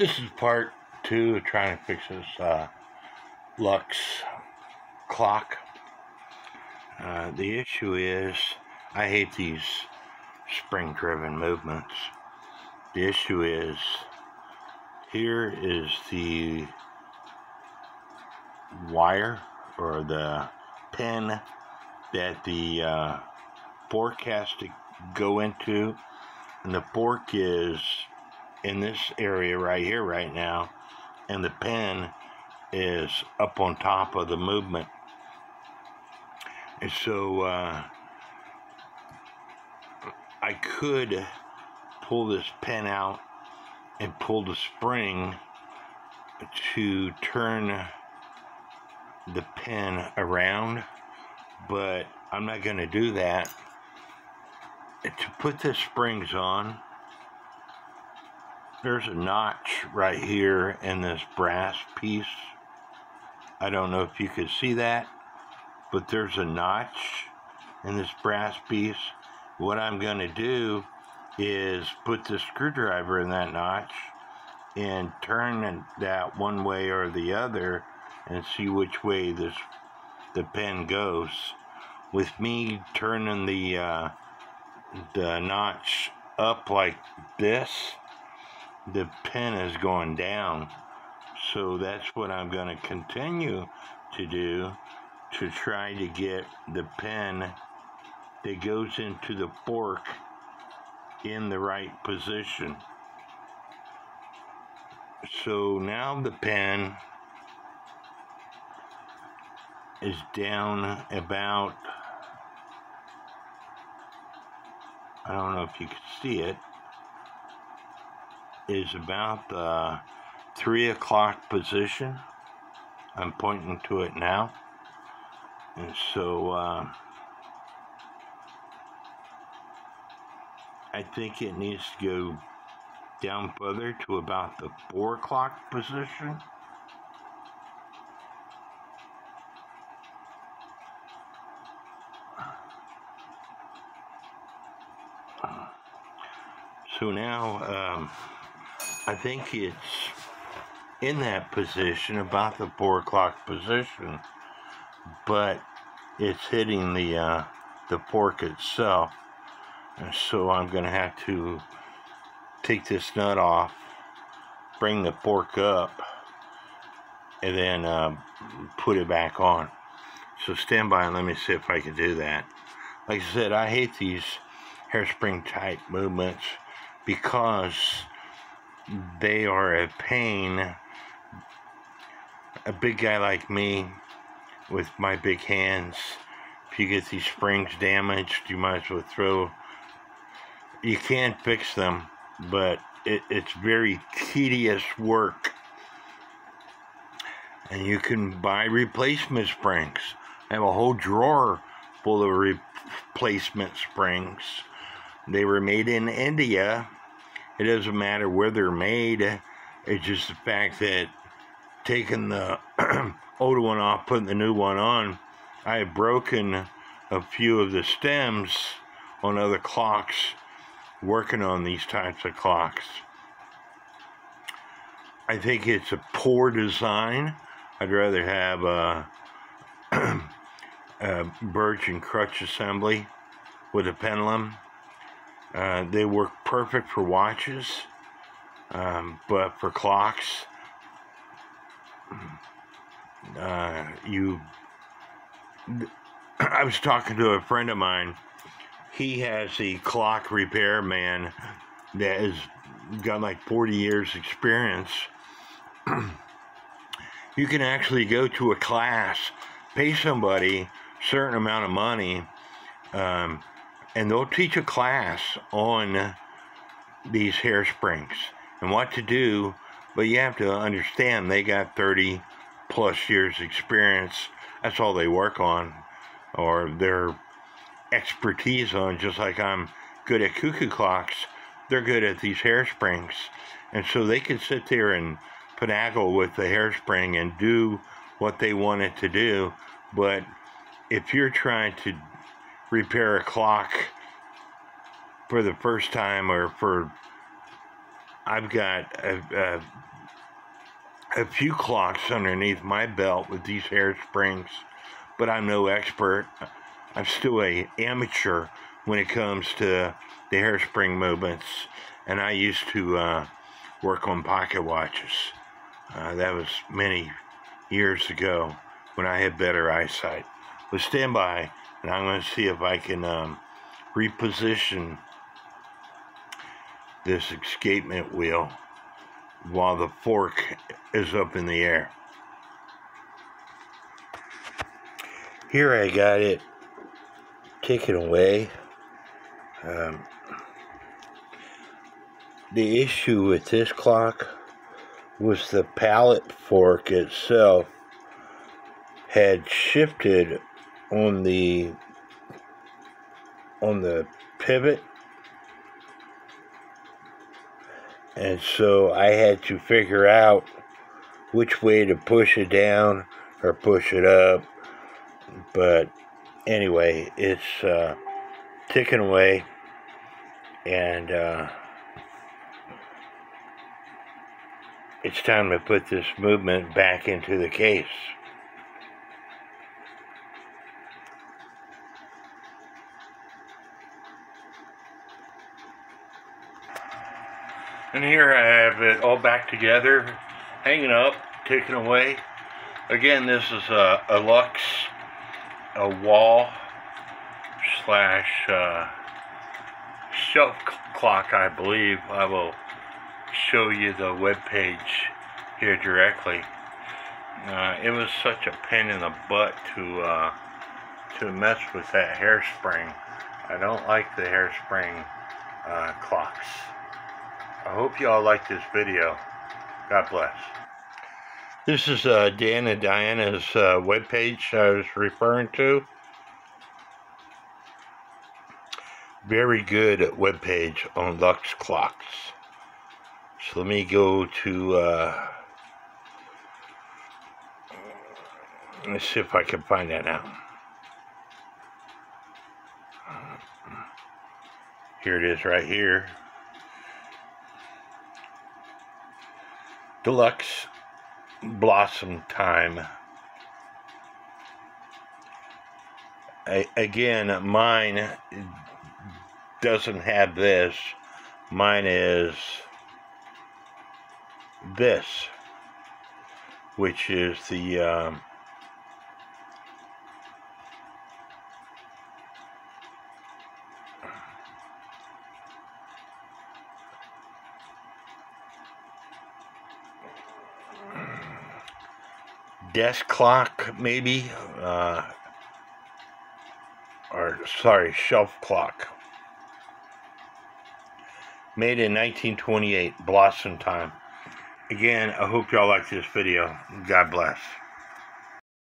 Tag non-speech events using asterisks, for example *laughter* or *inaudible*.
This is part two of trying to fix this uh, Lux clock. Uh, the issue is, I hate these spring driven movements. The issue is, here is the wire or the pin that the uh, fork has to go into, and the fork is in this area right here, right now, and the pin is up on top of the movement. And so uh, I could pull this pin out and pull the spring to turn the pin around, but I'm not going to do that. To put the springs on, there's a notch right here in this brass piece. I don't know if you could see that, but there's a notch in this brass piece. What I'm going to do is put the screwdriver in that notch and turn that one way or the other and see which way this the pen goes. With me turning the uh, the notch up like this, the pen is going down. So that's what I'm going to continue to do to try to get the pen that goes into the fork in the right position. So now the pen is down about, I don't know if you can see it, is about the three o'clock position. I'm pointing to it now. And so uh, I think it needs to go down further to about the four o'clock position. So now, um, I think it's in that position, about the four o'clock position, but it's hitting the uh, the fork itself. And so I'm going to have to take this nut off, bring the fork up, and then uh, put it back on. So stand by and let me see if I can do that. Like I said, I hate these hairspring type movements because they are a pain. A big guy like me with my big hands, if you get these springs damaged, you might as well throw. You can't fix them, but it, it's very tedious work. And you can buy replacement springs. I have a whole drawer full of replacement springs. They were made in India it doesn't matter where they're made. It's just the fact that taking the *clears throat* older one off, putting the new one on, I have broken a few of the stems on other clocks working on these types of clocks. I think it's a poor design. I'd rather have a, *clears throat* a birch and crutch assembly with a pendulum uh, they work perfect for watches, um, but for clocks, uh, you. *clears throat* I was talking to a friend of mine. He has a clock repair man that has got like 40 years experience. *clears throat* you can actually go to a class, pay somebody certain amount of money, um, and they'll teach a class on these hairsprings and what to do, but you have to understand they got 30 plus years experience. That's all they work on, or their expertise on, just like I'm good at cuckoo clocks, they're good at these hairsprings. And so they can sit there and finagle with the hairspring and do what they want it to do. But if you're trying to repair a clock for the first time or for I've got a, a a few clocks underneath my belt with these hairsprings, but I'm no expert. I'm still a amateur when it comes to the hairspring movements, and I used to uh, work on pocket watches. Uh, that was many years ago when I had better eyesight. But stand by, and I'm going to see if I can um, reposition this escapement wheel while the fork is up in the air. Here I got it taken away. Um, the issue with this clock was the pallet fork itself had shifted on the on the pivot. And so I had to figure out which way to push it down or push it up. But anyway it's uh, ticking away. And uh, it's time to put this movement back into the case. And here I have it all back together, hanging up, taken away. Again, this is a, a Lux, a wall slash uh, shelf clock, I believe. I will show you the web page here directly. Uh, it was such a pain in the butt to uh, to mess with that hairspring. I don't like the hairspring uh, clocks. I hope you all like this video. God bless. This is uh, Dan and Diana's uh, webpage I was referring to. Very good webpage on Lux clocks. So let me go to, uh, let's see if I can find that now. Here it is right here. Deluxe Blossom Time. I, again, mine doesn't have this. Mine is this, which is the um, desk clock, maybe, uh, or sorry, shelf clock. Made in 1928, Blossom Time. Again, I hope y'all like this video. God bless.